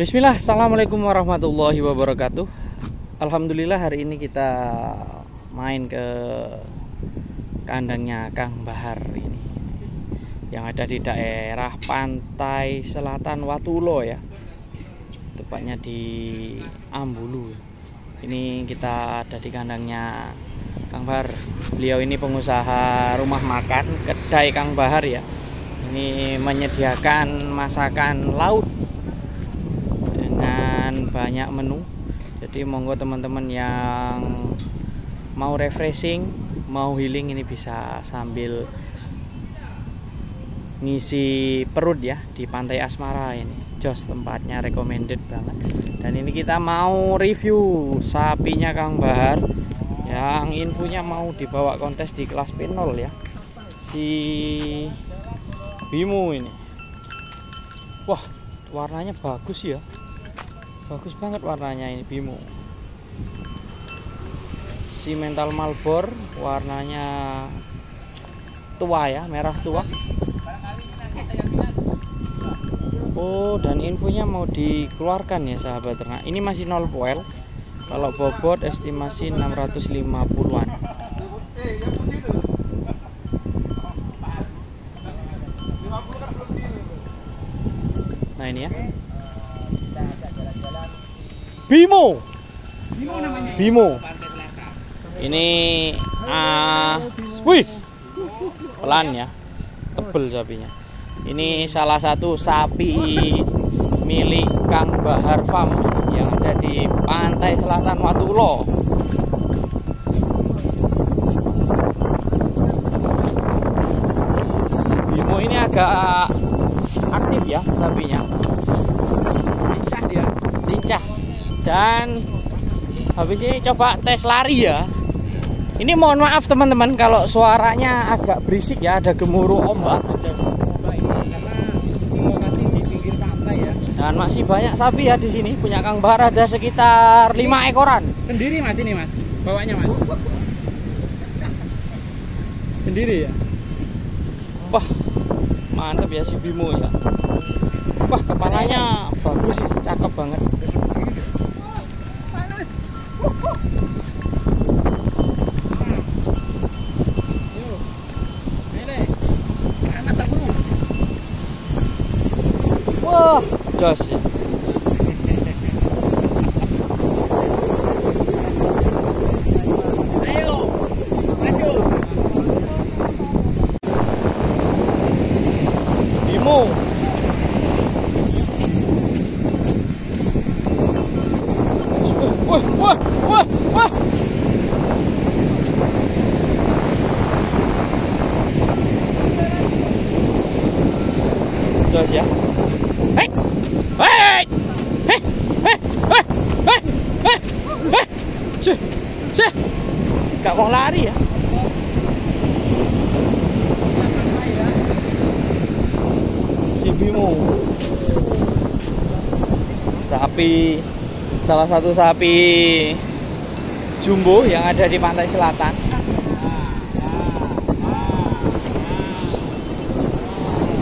Bismillah, Assalamualaikum warahmatullahi wabarakatuh. Alhamdulillah hari ini kita main ke kandangnya Kang Bahar ini Yang ada di daerah pantai selatan Watulo ya. Tepatnya di Ambulu Ini kita ada di kandangnya Kang Bahar. Beliau ini pengusaha rumah makan Kedai Kang Bahar ya. Ini menyediakan masakan laut banyak menu. Jadi monggo teman-teman yang mau refreshing mau healing ini bisa sambil ngisi perut ya di pantai asmara ini. Jos tempatnya recommended banget. Dan ini kita mau review sapinya Kang Bahar. Yang infonya mau dibawa kontes di kelas P0 ya. Si Bimo ini. Wah warnanya bagus ya. Bagus banget warnanya ini Bimo si mental malbor warnanya tua ya merah tua Oh dan infonya mau dikeluarkan ya sahabat ternak ini masih nol poel kalau bobot estimasi 650an nah ini ya Bimo. Bimo namanya. Bimo. Ini ah, uh, wih. Pelan ya. Tebel sapinya. Ini salah satu sapi milik Kang Bahar Farm yang ada di pantai selatan Watulo. Bimo ini agak aktif ya sapinya. Lincah dia, lincah dan habis ini coba tes lari ya ini mohon maaf teman-teman kalau suaranya agak berisik ya ada gemuruh ombak masih banyak sapi ya di sini. Punya Kang Bahar ada sekitar lima ekoran. Sendiri mas ini mas. Bawanya mas. Sendiri ya? Wah mantap ya si Bimo ya. Wah kepalanya bagus sih. Cakep banget Wah, jos ya. Ayo, maju. Bimo. Wah, wah, wah, wah. Jos ya. Hei, hei, hei, hei, hei, hei, hei, hei, cih, cih, gak mau lari ya. Si Bimo, sapi, salah satu sapi jumbo yang ada di pantai selatan.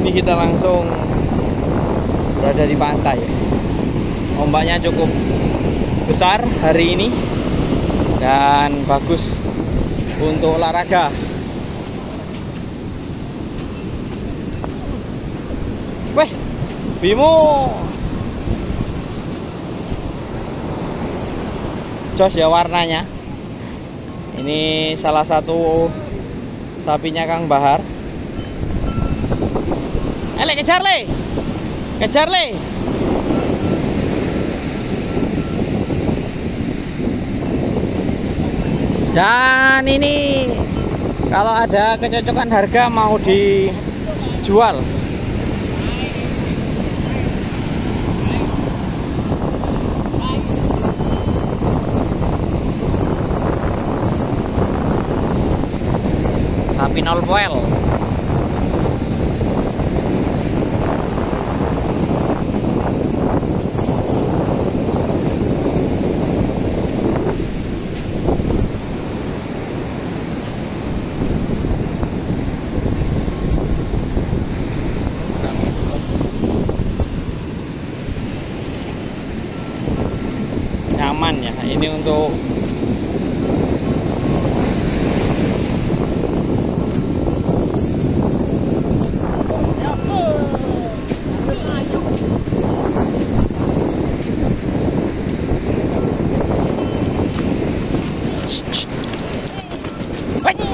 Ini kita langsung berada di pantai. Ombaknya cukup besar hari ini dan bagus untuk olahraga. Weh Bimo jos ya warnanya ini salah satu sapinya Kang Bahar Ele kejar le Kejar le. Dan ini kalau ada kecocokan harga mau dijual. tapi nol fuel nyaman ya ini untuk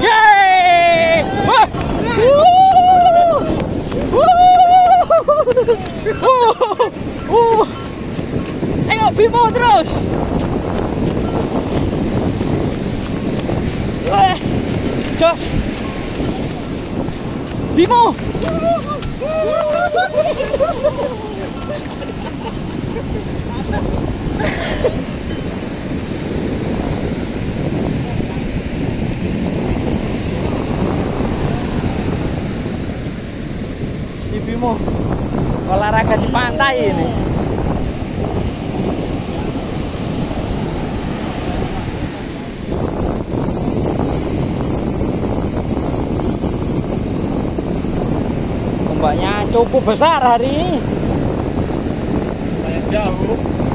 Yeay! Wah! Wuh! Wuh! Wuh! Ayo Bimo terus. Wah! Jos. Bimo. Si Bimo olahraga di pantai ini. Ombaknya cukup besar hari ini. Jauh.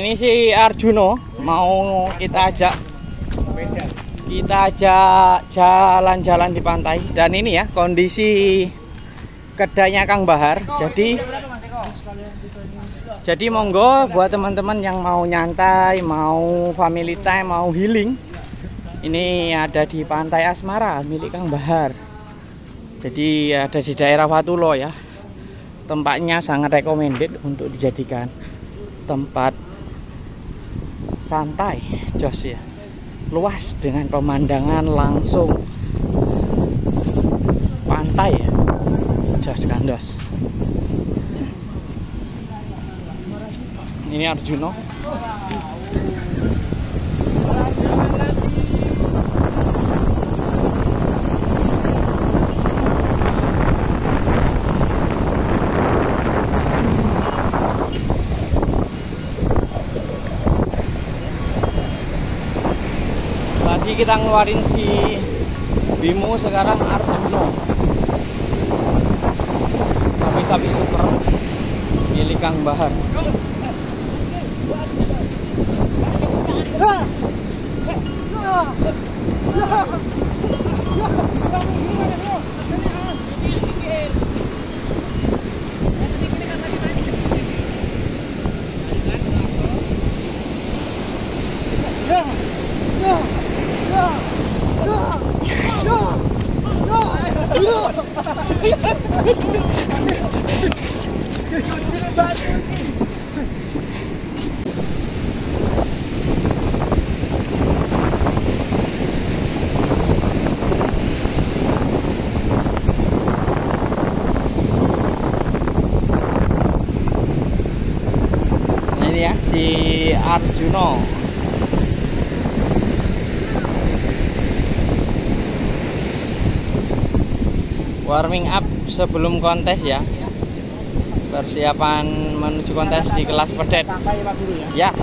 ini si Arjuno mau kita ajak kita ajak jalan-jalan di pantai dan ini ya kondisi kedainya Kang Bahar. Jadi jadi monggo buat teman-teman yang mau nyantai, mau family time, mau healing. Ini ada di Pantai Asmara milik Kang Bahar. Jadi ada di daerah Watulo ya. Tempatnya sangat recommended untuk dijadikan tempat santai jos ya. Luas dengan pemandangan langsung. Pantai ya. Jos kandos ini Arjuno kita ngeluarin si Bimo sekarang Arjuno. Sapi-sapi super milik Kang Bahar. Nah, ini ya si Arjuno warming up sebelum kontes ya. Persiapan menuju kontes di kelas pedet. Ya.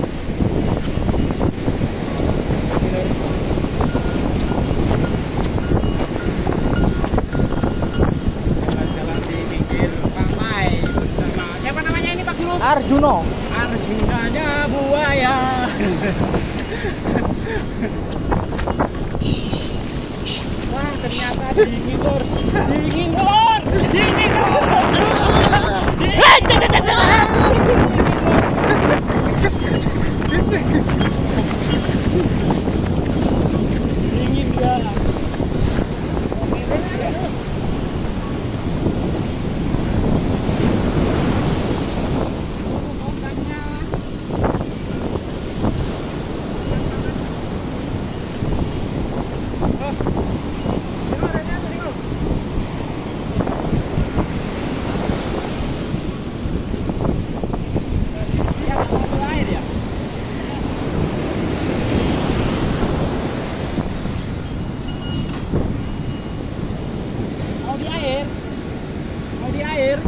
Arjuno Arjunanya buaya. Wah ternyata dingin lor, dingin lor, dingin lor. Dingin ya. Mau di air? Mau di air?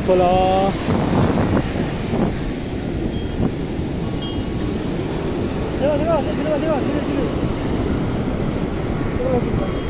Ombak bolo Sini, sini, sini, sini, sini, sini. Sini, sini.